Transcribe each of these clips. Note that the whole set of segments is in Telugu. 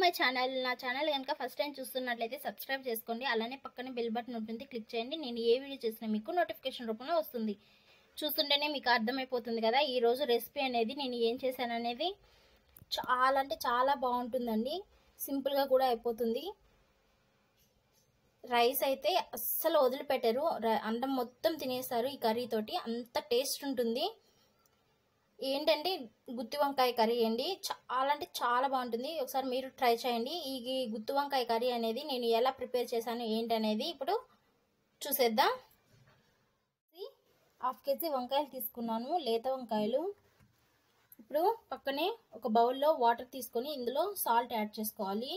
మై ఛానల్ నా ఛానల్ కనుక ఫస్ట్ టైం చూస్తున్నట్లయితే సబ్స్క్రైబ్ చేసుకోండి. అలానే పక్కనే బెల్ బటన్ ఉంటుంది క్లిక్ చేయండి. నేను ఏ వీడియో చేసినా మీకు నోటిఫికేషన్ రూపంలో వస్తుంది. చూస్తుంటేనే మీకు అర్థమైపోతుంది కదా ఈరోజు రెసిపీ అనేది నేను ఏం చేశాను అనేది. చాలా అంటే చాలా బాగుంటుందండి. సింపుల్గా కూడా అయిపోతుంది. రైస్ అయితే అస్సలు వదిలిపెట్టరు. అన్నం మొత్తం తినేస్తారు ఈ కర్రీతోటి అంత టేస్ట్ ఉంటుంది. ఏంటంటే గుత్తి వంకాయ కర్రీ అండి. చాలా అంటే చాలా బాగుంటుంది. ఒకసారి మీరు ట్రై చేయండి. ఈ గుత్తి వంకాయ కర్రీ అనేది నేను ఎలా ప్రిపేర్ చేశాను ఏంటి అనేది ఇప్పుడు చూసేద్దాం. హాఫ్ కేజీ వంకాయలు తీసుకున్నాను. లేత వంకాయలు. ఇప్పుడు పక్కనే ఒక బౌల్లో వాటర్ తీసుకొని ఇందులో సాల్ట్ యాడ్ చేసుకోవాలి.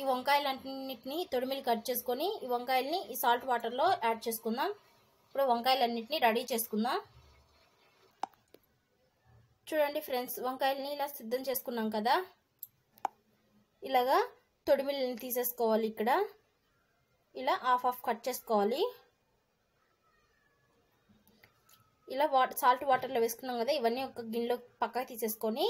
ఈ వంకాయలన్నింటినీ తొడిమిలు కట్ చేసుకొని ఈ వంకాయల్ని ఈ సాల్ట్ వాటర్లో యాడ్ చేసుకుందాం. ఇప్పుడు వంకాయలన్నింటినీ రెడీ చేసుకుందాం. చూడండి ఫ్రెండ్స్ వంకాయలని ఇలా సిద్ధం చేసుకున్నాం కదా. ఇలాగా తొడిమిల్ని తీసేసుకోవాలి ఇక్కడ. ఇలా హాఫ్ హాఫ్ కట్ చేసుకోవాలి. ఇలా వాటర్ సాల్ట్ వాటర్లో వేసుకున్నాం కదా ఇవన్నీ ఒక గిన్నెలో పక్కకి తీసేసుకొని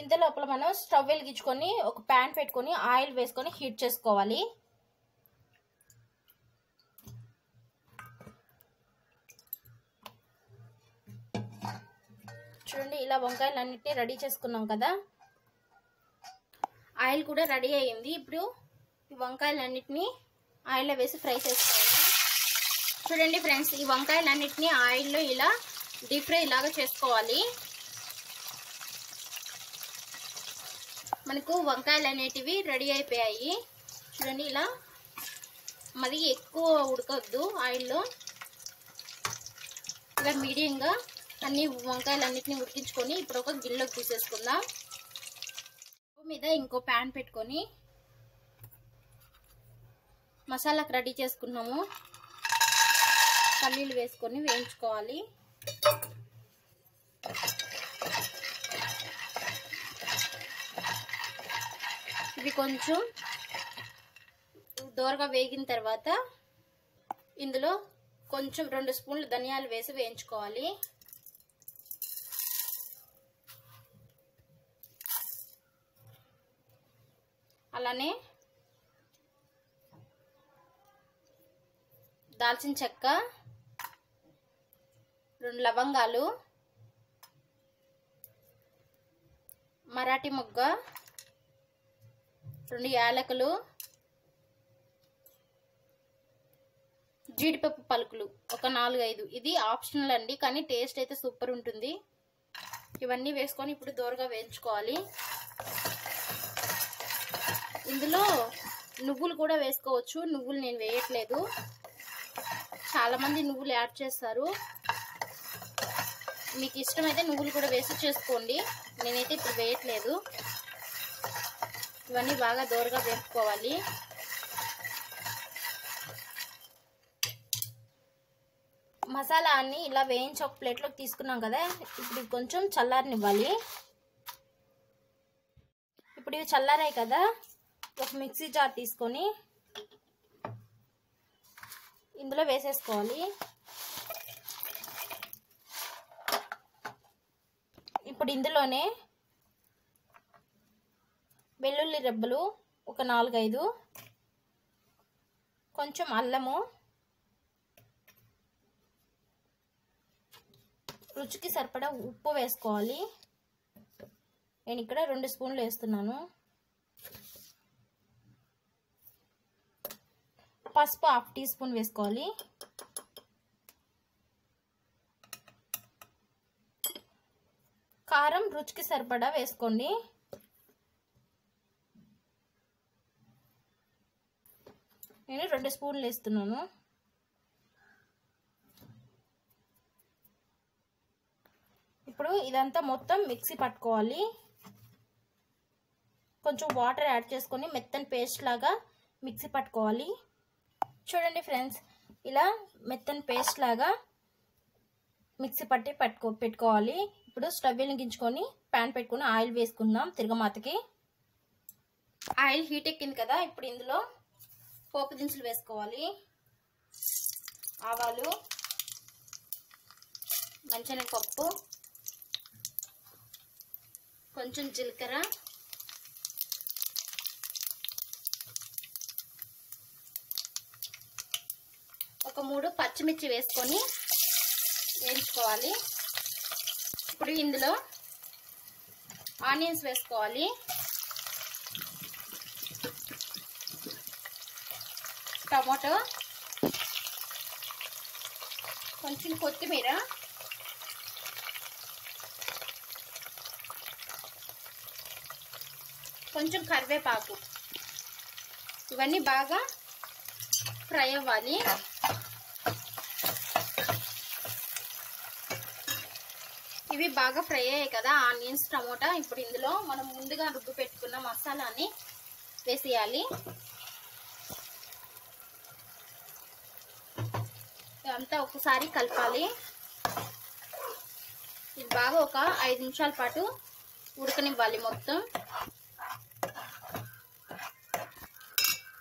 ఇంత లోపల మనం స్టవ్ వెలిగించుకొని ఒక ప్యాన్ పెట్టుకొని ఆయిల్ వేసుకొని హీట్ చేసుకోవాలి. చూడండి ఇలా వంకాయలు అన్నిటినీ రెడీ చేసుకున్నాం కదా. ఆయిల్ కూడా రెడీ అయ్యింది. ఇప్పుడు ఈ వంకాయలు అన్నిటినీ ఆయిల్లో వేసి ఫ్రై చేసుకోవాలి చూడండి ఫ్రెండ్స్ ఈ వంకాయలు అన్నిటినీ ఆయిల్లో ఇలా డీప్ ఫ్రై ఇలాగా చేసుకోవాలి. మనకు వంకాయలు అనేటివి రెడీ అయిపోయాయి. చూడండి ఇలా మరి ఎక్కువ ఉడకద్దు ఆయిల్లో. ఇలా మీడియంగా అన్ని వంకాయలు అన్నిటిని ఉడికించుకొని ఇప్పుడు ఒక గిన్నెలోకి తీసేసుకుందాం. మీద ఇంకో ప్యాన్ పెట్టుకొని మసాలాకు రెడీ చేసుకున్నాము. పల్లీలు వేసుకొని వేయించుకోవాలి. ఇవి కొంచెం దోరగా వేగిన తర్వాత ఇందులో కొంచెం రెండు స్పూన్లు ధనియాలు వేసి వేయించుకోవాలి. అలానే దాల్చిన చెక్క రెండు లవంగాలు మరాఠీ మొగ్గ రెండు యాలకులు జీడిపప్పు పలుకులు ఒక నాలుగు ఐదు ఇది ఆప్షనల్ అండి కానీ టేస్ట్ అయితే సూపర్ ఉంటుంది. ఇవన్నీ వేసుకొని ఇప్పుడు దోరగా వేయించుకోవాలి. ఇందులో నువ్వులు కూడా వేసుకోవచ్చు. నువ్వులు నేను వేయట్లేదు. చాలామంది నువ్వులు యాడ్ చేస్తారు. మీకు ఇష్టమైతే నువ్వులు కూడా వేసి చేసుకోండి. నేనైతే ఇప్పుడు వేయట్లేదు. ఇవన్నీ బాగా దోరగా వేసుకోవాలి మసాలా అన్ని ఇలా వేయించి ఒక ప్లేట్లోకి తీసుకున్నాం కదా ఇప్పుడు కొంచెం చల్లారనివ్వాలి. ఇప్పుడు ఇవి చల్లారాయి కదా ఒక మిక్సీ జార్ తీసుకొని ఇందులో వేసేసుకోవాలి. ఇప్పుడు ఇందులోనే వెల్లుల్లి రెబ్బలు ఒక నాలుగైదు. కొంచెం అల్లము. రుచికి సరిపడా ఉప్పు వేసుకోవాలి. నేను ఇక్కడ రెండు స్పూన్లు వేస్తున్నాను. పసుపు హాఫ్ టీ స్పూన్ వేసుకోవాలి. కారం రుచికి సరిపడా వేసుకోండి. నేను రెండు స్పూన్లు వేస్తున్నాను. ఇప్పుడు ఇదంతా మొత్తం మిక్సీ పట్టుకోవాలి. కొంచెం వాటర్ యాడ్ చేసుకొని మెత్తని పేస్ట్ లాగా మిక్సీ పట్టుకోవాలి. చూడండి ఫ్రెండ్స్ ఇలా మెత్తని పేస్ట్ లాగా మిక్సీ పట్టి పట్టుకో పెట్టుకోవాలి. ఇప్పుడు స్టవ్ వెలిగించుకొని ప్యాన్ పెట్టుకుని ఆయిల్ వేసుకుందాం తిరగమాతకి. ఆయిల్ హీట్ ఎక్కింది కదా ఇప్పుడు ఇందులో పోపు దినుసులు వేసుకోవాలి. ఆవాలు మంచెనగపప్పు కొంచెం జీలకర్ర ఒక మూడు పచ్చిమిర్చి వేసుకొని వేయించుకోవాలి. ఇప్పుడు ఇందులో ఆనియన్స్ వేసుకోవాలి. టమాటో కొంచెం కొత్తిమీర కొంచెం కరివేపాకు. ఇవన్నీ బాగా ఫ్రై అవ్వాలి. ఇవి బాగా ఫ్రై అయ్యాయి కదా ఆనియన్స్ టమోటా. ఇప్పుడు ఇందులో మనం ముందుగా రుబ్బు పెట్టుకున్న మసాలాని వేసేయాలి. అంతా ఒకసారి కలపాలి. ఇది బాగా ఒక ఐదు నిమిషాల పాటు ఉడకనివ్వాలి మొత్తం.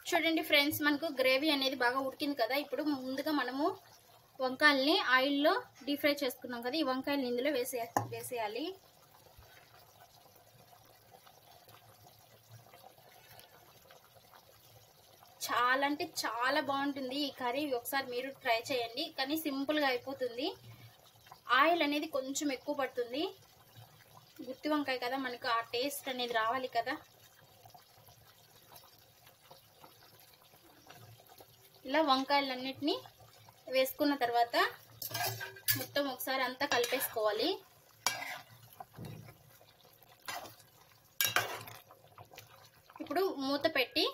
చూడండి ఫ్రెండ్స్ మనకు గ్రేవీ అనేది బాగా ఉడికింది కదా. ఇప్పుడు ముందుగా మనము వంకాయల్ని ఆయిల్లో డీప్ ఫ్రై చేసుకున్నాం కదా. ఈ వంకాయల్ని ఇందులో వేసే వేసేయాలి. చాలా అంటే చాలా బాగుంటుంది. ఈ కర్రీ ఒకసారి మీరు ట్రై చేయండి. కానీ సింపుల్గా అయిపోతుంది. ఆయిల్ అనేది కొంచెం ఎక్కువ పడుతుంది. గుత్తి వంకాయ కదా మనకు ఆ టేస్ట్ అనేది రావాలి కదా. ఇలా వంకాయలన్నిటినీ వేసుకున్న తర్వాత మొత్తం ఒకసారి అంతా కలిపేసుకోవాలి. ఇప్పుడు మూత పెట్టి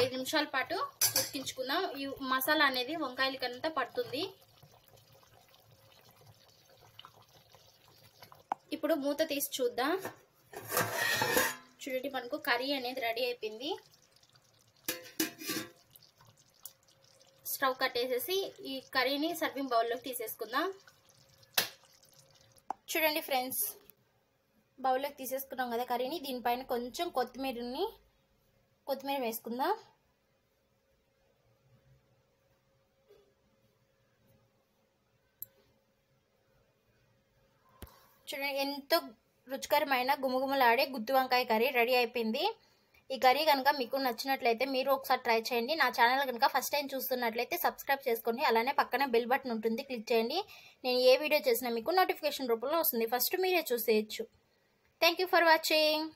ఐదు నిమిషాల పాటు ఉడికించుకుందాం. ఈ మసాలా అనేది వంకాయలకంతా పడుతుంది. ఇప్పుడు మూత తీసి చూద్దాం. చూడండి మనకు కర్రీ అనేది రెడీ అయిపోయింది. స్టవ్ కట్టేసేసి ఈ కర్రీని సర్వింగ్ బౌల్లోకి తీసేసుకుందాం. చూడండి ఫ్రెండ్స్. బౌల్లోకి తీసేసుకున్నాం కదా కర్రీని. దీనిపైన కొంచెం కొత్తిమీరని కొత్తిమీర వేసుకుందాం. చూడండి ఎంతో రుచికరమైన గుమగుమలాడే గుత్తి వంకాయ కర్రీ రెడీ అయిపోయింది. ఈ కర్రీ కనుక మీకు నచ్చినట్లయితే మీరు ఒకసారి ట్రై చేయండి. నా ఛానల్ కనుక ఫస్ట్ టైం చూస్తున్నట్లయితే సబ్స్క్రైబ్ చేసుకోండి. అలానే పక్కన బెల్ బటన్ ఉంటుంది క్లిక్ చేయండి. నేను ఏ వీడియో చేసినా మీకు నోటిఫికేషన్ రూపంలో వస్తుంది. ఫస్ట్ మీరే చూసేయచ్చు. Thank for watching